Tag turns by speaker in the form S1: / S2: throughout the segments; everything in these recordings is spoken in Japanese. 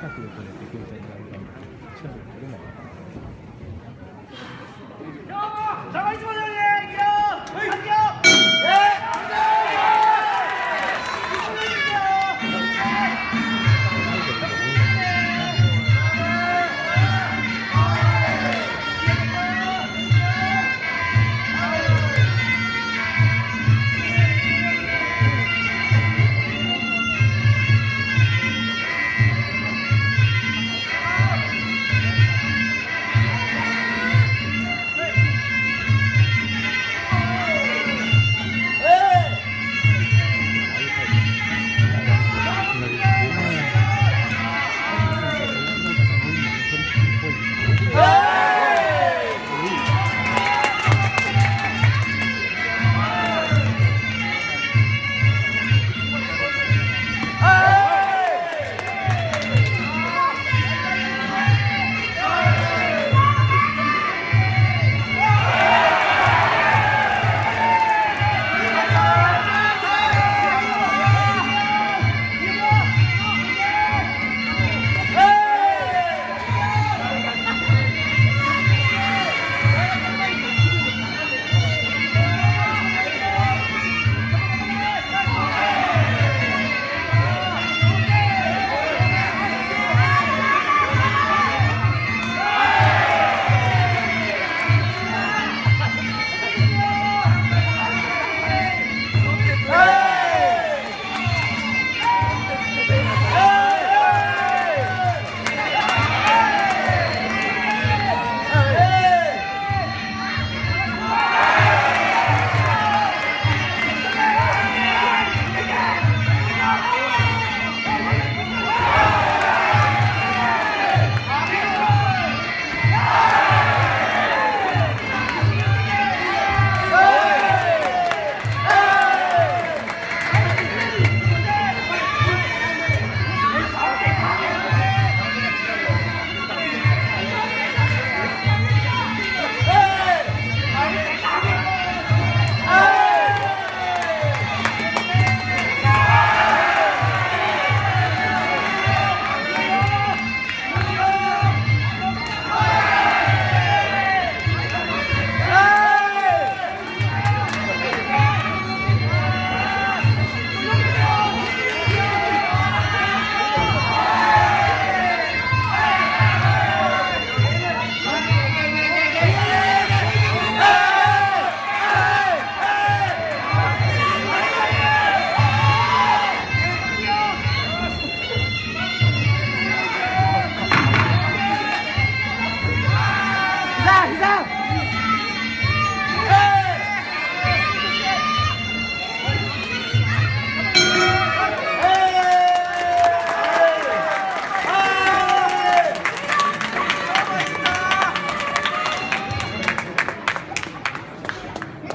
S1: 近くで撮れて携帯があるか近くで撮れなかった。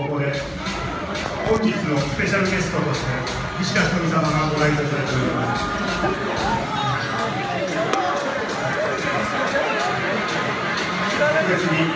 S2: ここで本日のスペシャルゲストとして西田仁美様がご来場されております。特別に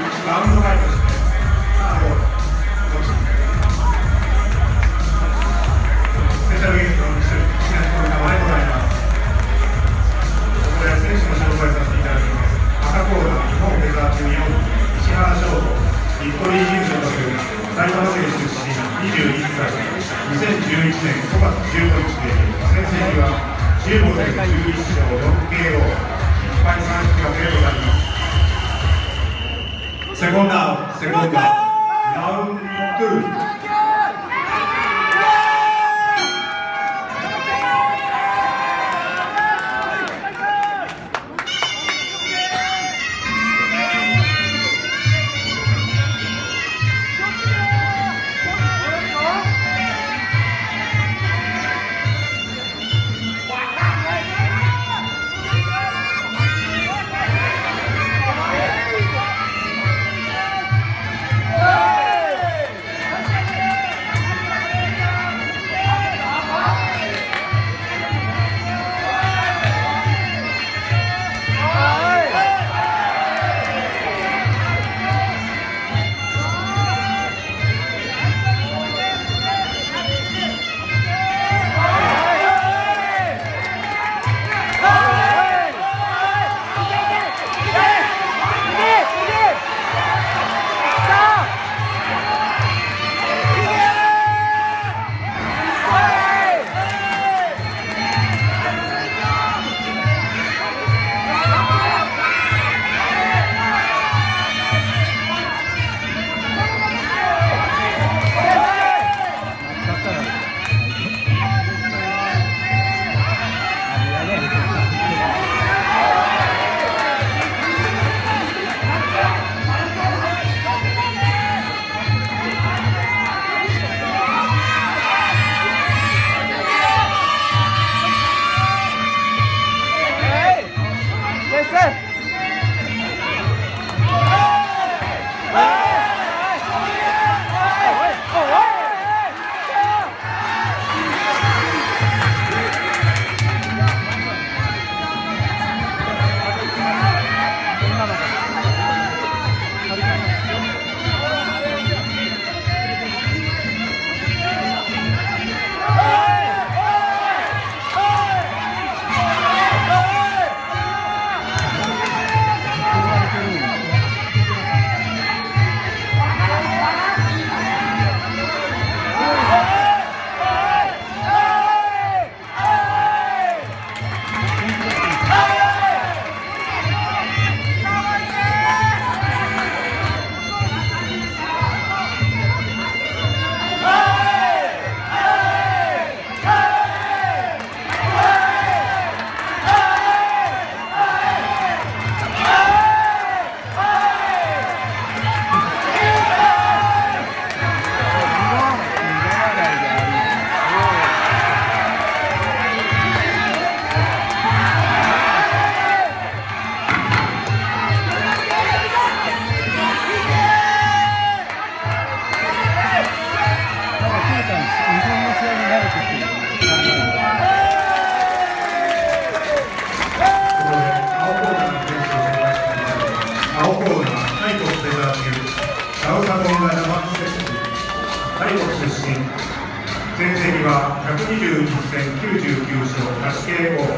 S2: は121戦99勝足し稽古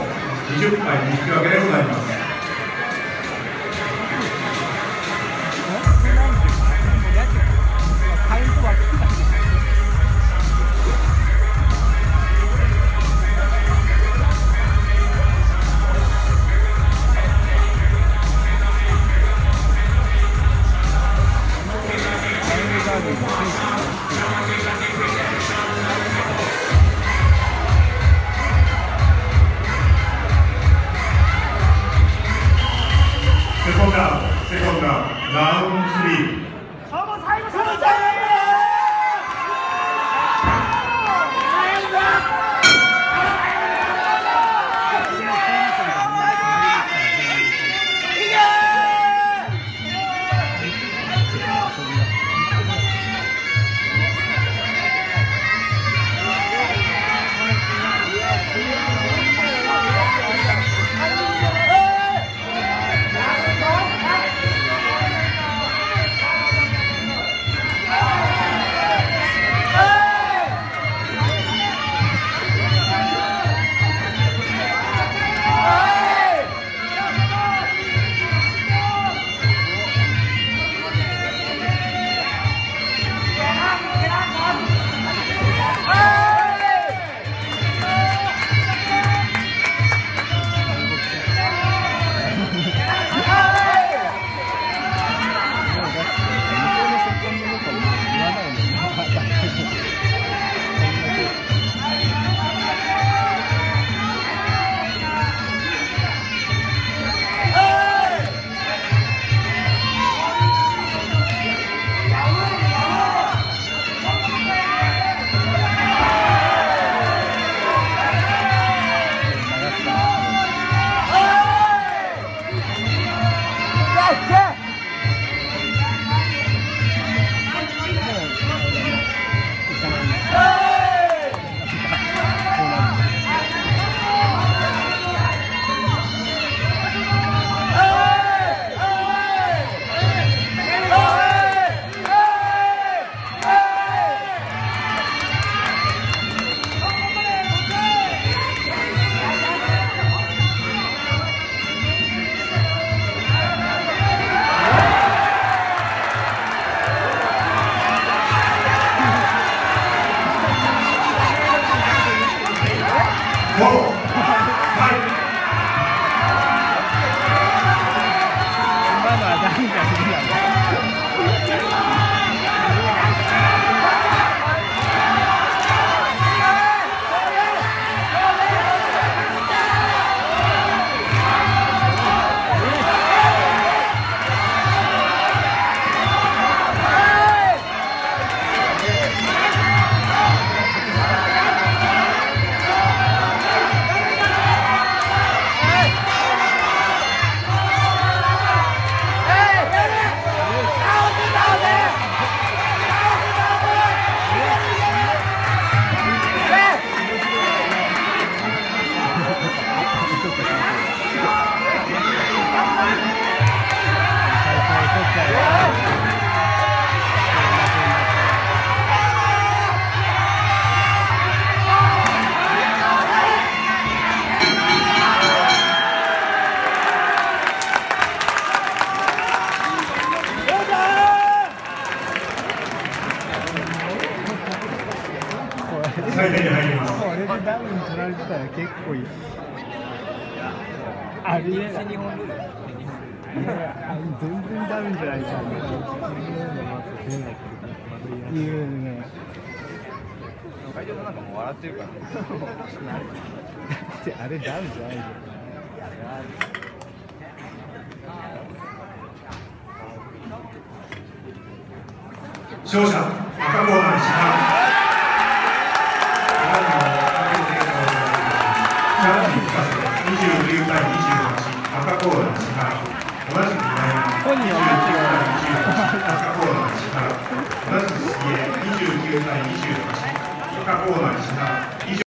S2: 20敗に引き分けでございます。採点に入ります
S1: これでダウン取られてたら結構いい。ありえない。全然ダウンじゃないじゃん。いうね。
S3: 会場なんかもう笑ってるから
S1: ってあれダウンじゃないじゃん。
S2: 勝者赤コーナー29対28赤コーナー石原同じく
S1: 本人は
S2: 29対28赤コーナー石原同じく杉江29対28赤コーナー石原